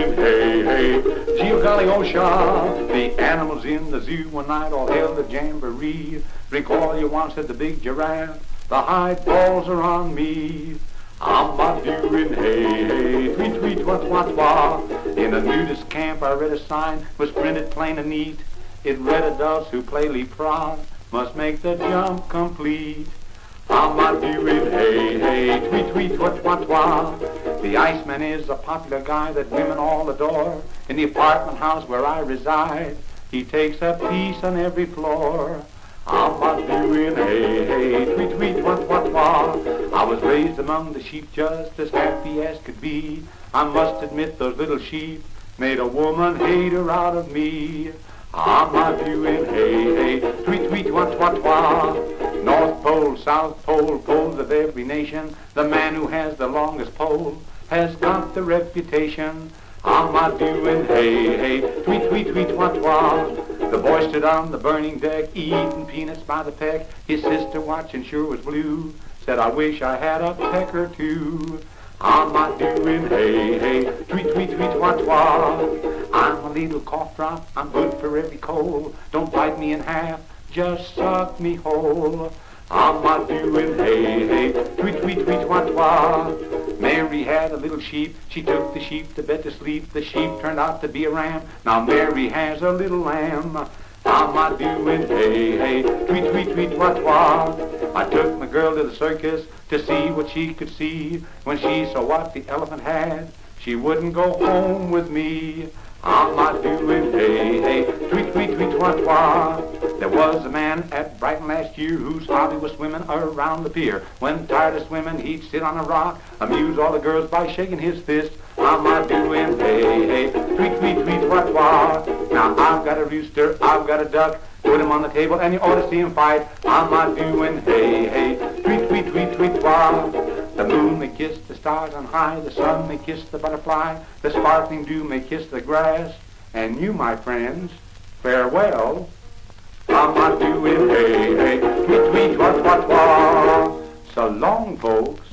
hey. hey, Gee, golly, oh, Shaw. The animals in the zoo one night all held a jamboree. Drink all you want, said the big giraffe. The hide balls are on me. I'm a doing hey, hey, tweet, tweet, twat, twat, twat. In a nudist camp I read a sign, was printed plain and neat. It read adults who play leapfrog must make the jump complete. I'm a doing hey, hey, tweet, tweet, twat, twat, twat. The Iceman is a popular guy that women all adore. In the apartment house where I reside, he takes a piece on every floor. I'm a doing hey, hey, tweet, tweet, twat, twat, twat. I was raised among the sheep just as happy as could be. I must admit those little sheep made a woman hater out of me. I'm a doing hey, hey, tweet, tweet, twat, twat, twat. North Pole, South Pole, poles of every nation. The man who has the longest pole has got the reputation. I'm a doing hey, hey, tweet, tweet, tweet, twat, twat. The boy stood on the burning deck, eating peanuts by the peck. His sister watching sure was blue. Said, I wish I had a peck or two. I'm a doing hey, hey, tweet, tweet, tweet, twat, twat. I'm a little cough drop, I'm good for every cold. Don't bite me in half, just suck me whole. I'm a doing hey, hey, tweet, tweet, tweet, twat, twat. Mary had a little sheep, she took the sheep to bed to sleep. The sheep turned out to be a ram, now Mary has a little lamb. I'm a doing hey, hey, tweet, tweet, tweet, twat, twat. I took my girl to the circus to see what she could see. When she saw what the elephant had, she wouldn't go home with me. I'm a doing Brighton whose hobby was swimming around the pier. When tired of swimming, he'd sit on a rock, amuse all the girls by shaking his fist. I'm a doing hey, hey, tweet, tweet, tweet, twat, twat. Now I've got a rooster, I've got a duck. Put him on the table and you ought to see him fight. I'm a doing hey, hey, tweet, tweet, tweet, tweet, twat. The moon may kiss the stars on high, the sun may kiss the butterfly, the sparkling dew may kiss the grass, and you, my friends, farewell. I'm a doing hey, hey, So long, folks.